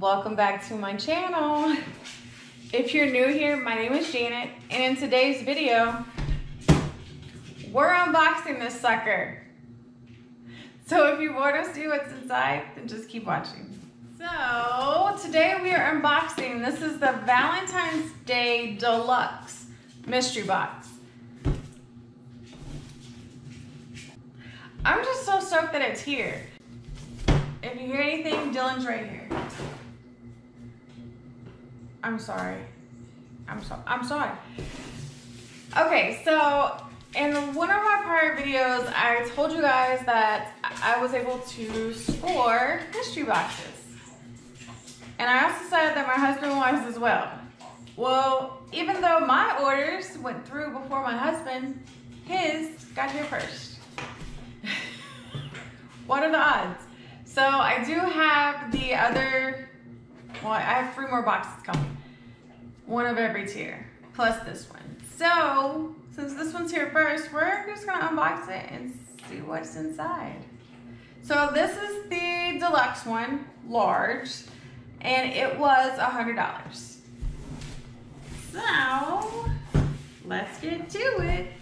Welcome back to my channel. If you're new here, my name is Janet, and in today's video, we're unboxing this sucker. So if you want to see what's inside, then just keep watching. So today we are unboxing, this is the Valentine's Day Deluxe Mystery Box. I'm just so stoked that it's here. If you hear anything, Dylan's right here. I'm sorry. I'm sorry. I'm sorry. Okay, so in one of my prior videos, I told you guys that I was able to score mystery boxes. And I also said that my husband was as well. Well, even though my orders went through before my husband, his got here first. what are the odds? So I do have the other, well, I have three more boxes coming. One of every tier, plus this one. So, since this one's here first, we're just gonna unbox it and see what's inside. So this is the deluxe one, large, and it was a $100. So, let's get to it.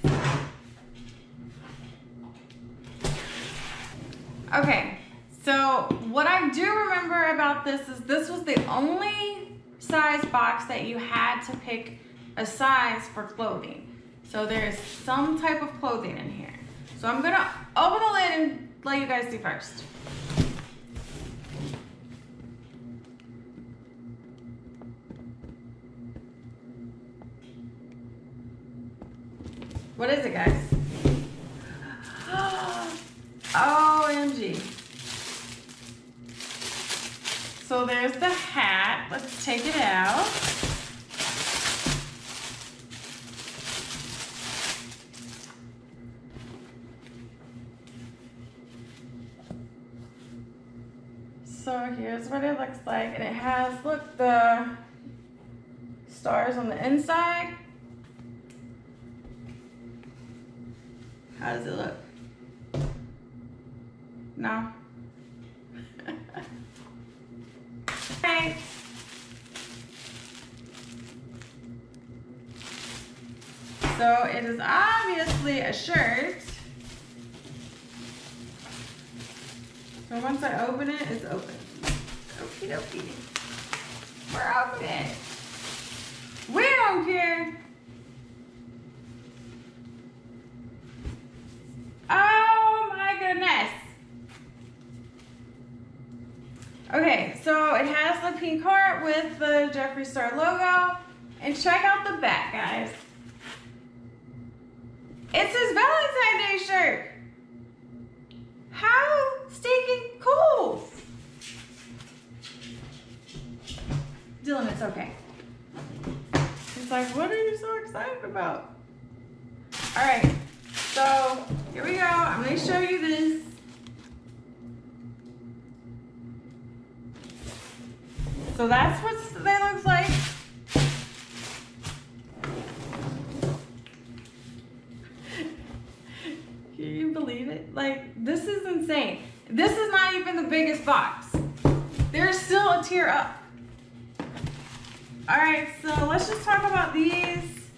Okay, so what I do remember about this is this was the only size box that you had to pick a size for clothing. So there is some type of clothing in here. So I'm gonna open the lid and let you guys see first. What is it, guys? OMG. So there's the hat. Let's take it out. So here's what it looks like. And it has, look, the stars on the inside. How does it look? No? Okay. So it is obviously a shirt. So once I open it, it's open. Okie dokie. We're open. We don't care. Oh my goodness. Okay, so it has the pink heart with the Jeffree Star logo. And check out the back, guys. It's his Valentine's Day shirt. How stinking cool. Dylan, it's okay. He's like, what are you so excited about? All right, so here we go. I'm gonna show you this. So that's what insane. This is not even the biggest box. There's still a tier up. All right, so let's just talk about these.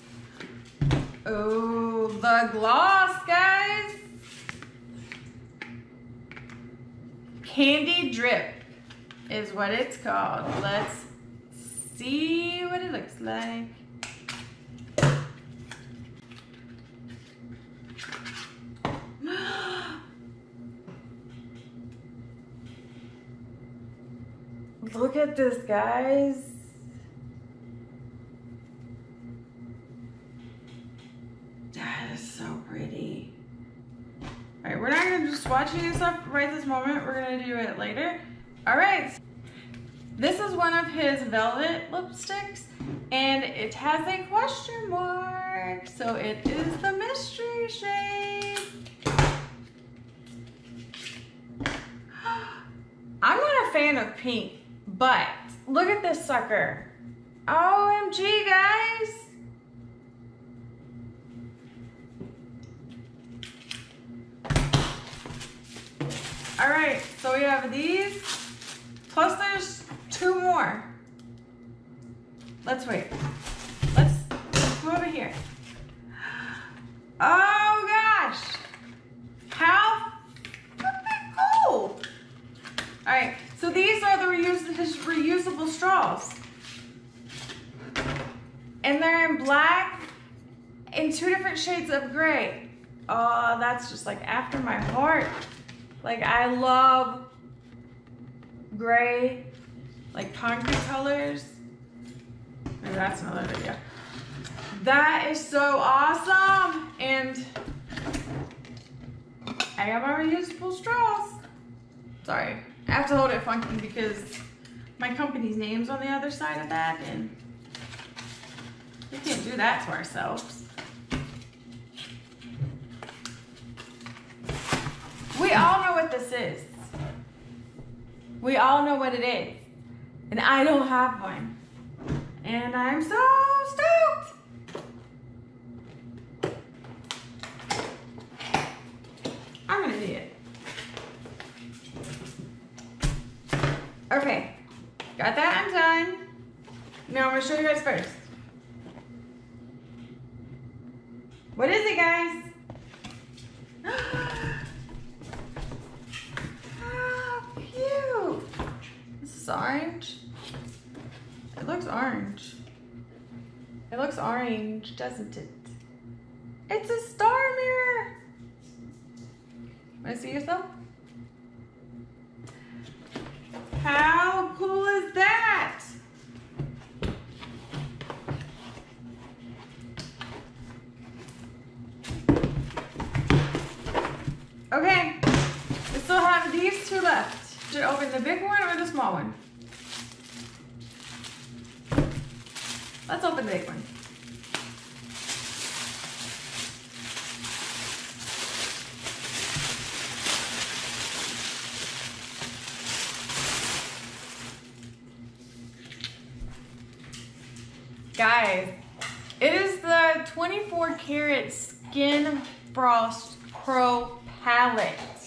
Oh, the gloss, guys. Candy Drip is what it's called. Let's see what it looks like. Look at this, guys. That is so pretty. All right, we're not gonna just watch any stuff right this moment. We're gonna do it later. All right, this is one of his velvet lipsticks and it has a question mark. So it is the mystery shade. I'm not a fan of pink, but look at this sucker. OMG, guys. All right, so we have these. Plus there's two more. Let's wait. Let's go over here. Oh gosh. How cool. All right, so these are the reuse reusable straws. And they're in black in two different shades of gray. Oh, that's just like after my heart. Like I love gray, like concrete colors. Maybe that's another video. That is so awesome. And I got my reusable straws. Sorry, I have to hold it funky because my company's name's on the other side of that and we can't do that to ourselves. We all know what this is. We all know what it is. And I don't have one. And I'm so stoked. I'm gonna do it. Okay, got that undone. Now I'm gonna show you guys first. What is it, guys? How cute. This is orange. It looks orange. It looks orange, doesn't it? It's a star mirror. Want to see yourself? How cool is that? Okay, we still have these two left. Should I open the big one or the small one? Let's open the big one. Guys, it is the 24 karat Skin Frost Pro palette.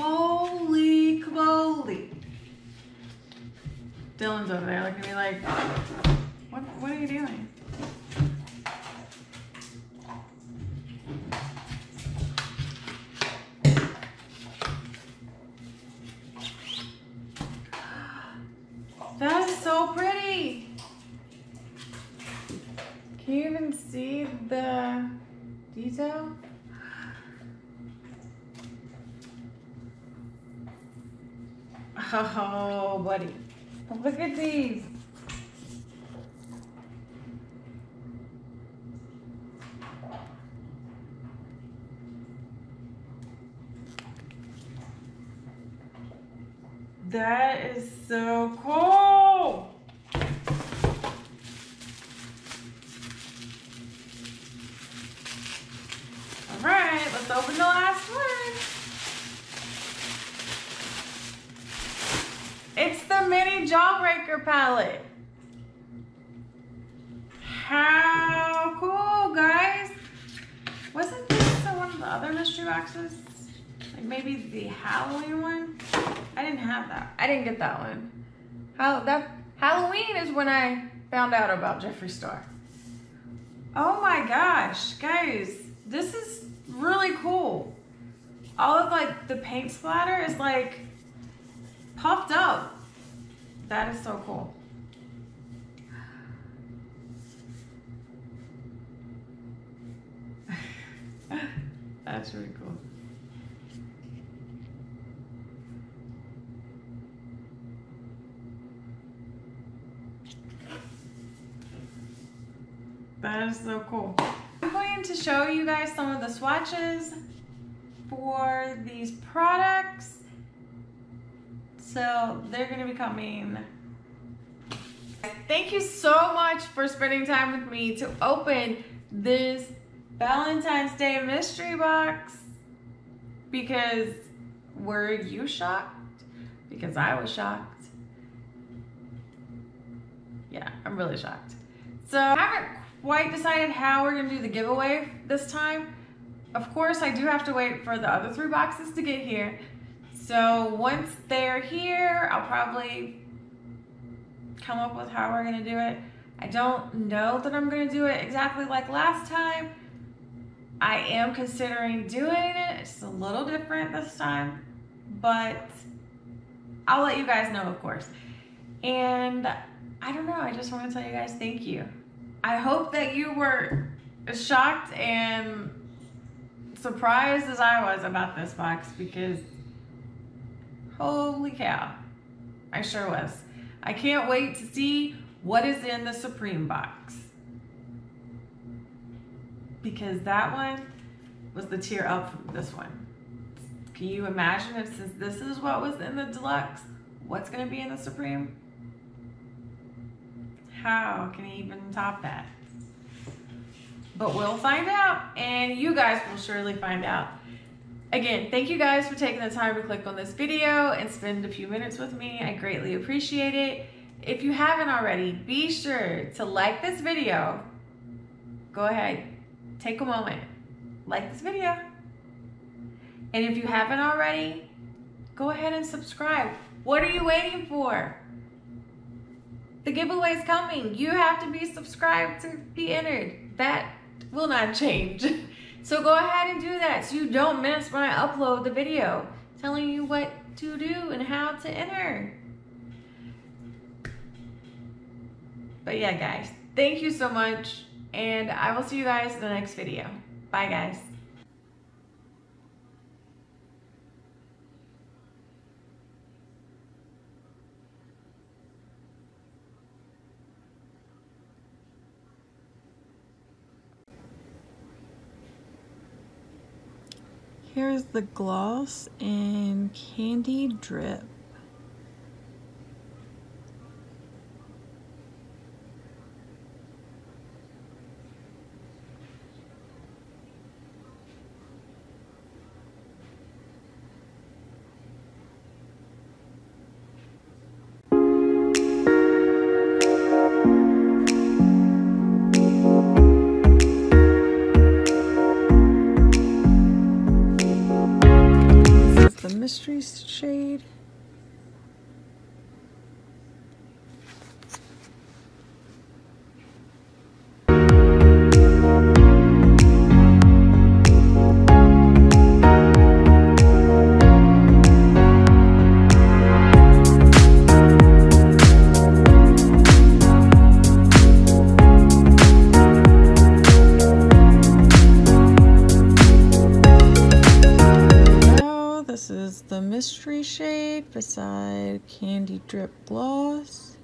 Holy moly. Dylan's over there looking at me like, what, what are you doing? That is so pretty. Can you even see the detail? Oh, buddy. Look at these. That is so cool. All right, let's open the last one. Jawbreaker palette. How cool, guys. Wasn't this one of the other mystery boxes? Like maybe the Halloween one? I didn't have that. I didn't get that one. How that Halloween is when I found out about Jeffree Star. Oh my gosh, guys, this is really cool. All of like the paint splatter is like puffed up. That is so cool. That's really cool. That is so cool. I'm going to show you guys some of the swatches for these products. So they're gonna be coming. Thank you so much for spending time with me to open this Valentine's Day mystery box because were you shocked? Because I was shocked. Yeah, I'm really shocked. So I haven't quite decided how we're gonna do the giveaway this time, of course, I do have to wait for the other three boxes to get here. So once they're here, I'll probably come up with how we're gonna do it. I don't know that I'm gonna do it exactly like last time. I am considering doing it. It's a little different this time, but I'll let you guys know, of course. And I don't know, I just want to tell you guys thank you. I hope that you were shocked and surprised as I was about this box because holy cow, I sure was. I can't wait to see what is in the Supreme box. Because that one was the tier up from this one. Can you imagine if since this is what was in the deluxe, what's gonna be in the Supreme? How can he even top that? But we'll find out, and you guys will surely find out. Again, thank you guys for taking the time to click on this video and spend a few minutes with me. I greatly appreciate it. If you haven't already, be sure to like this video. Go ahead, take a moment, like this video. And if you haven't already, go ahead and subscribe. What are you waiting for? The giveaway is coming. You have to be subscribed to be entered. That will not change. So go ahead and do that so you don't miss when I upload the video telling you what to do and how to enter. But yeah, guys, thank you so much. And I will see you guys in the next video. Bye, guys. Here's the gloss and candy drip. Mystery shade. Mystery shade beside Candy Drip Gloss.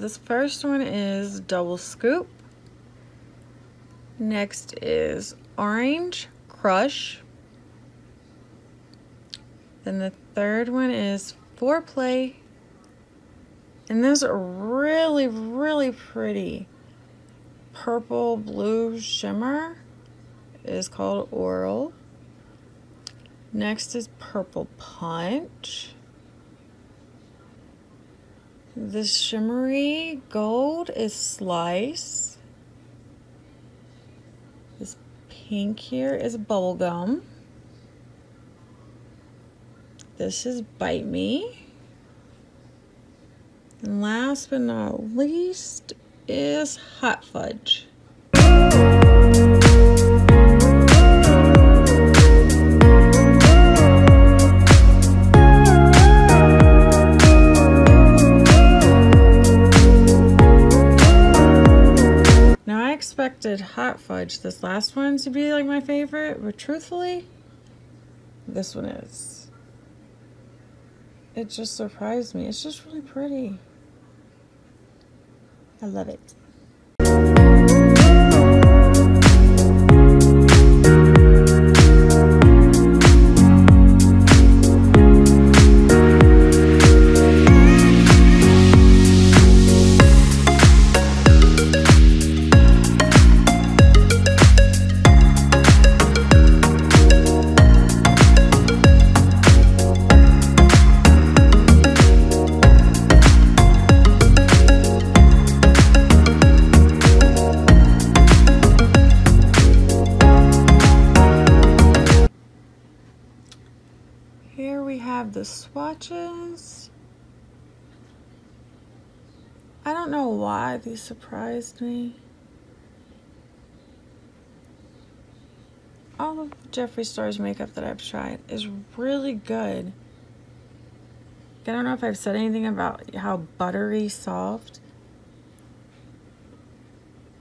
This first one is double scoop. Next is orange crush. Then the third one is foreplay. And those are really, really pretty. Purple blue shimmer is called Oral. Next is purple punch. This shimmery gold is slice. This pink here is bubblegum. This is Bite Me. And last but not least is Hot Fudge. Expected Hot Fudge, this last one, to be like my favorite, but truthfully, this one is. It just surprised me. It's just really pretty. I love it. The swatches. I don't know why these surprised me. All of Jeffree Star's makeup that I've tried is really good. I don't know if I've said anything about how buttery soft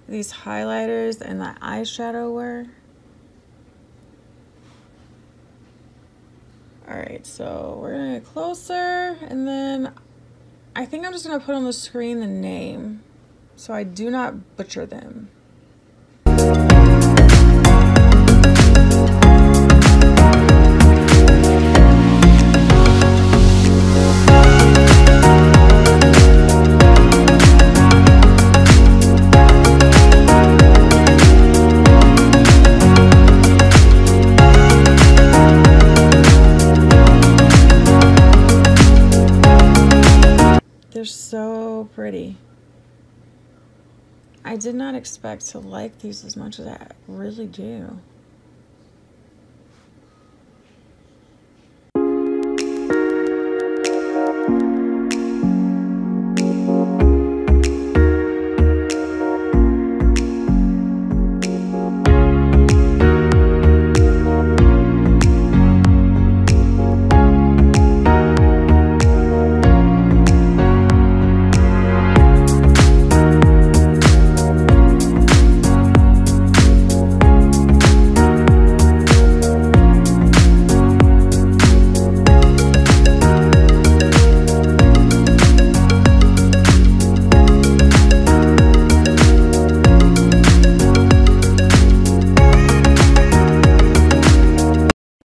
these highlighters and the eyeshadow were. All right, so we're gonna get closer and then I think I'm just gonna put on the screen the name so I do not butcher them. Did not expect to like these as much as I really do.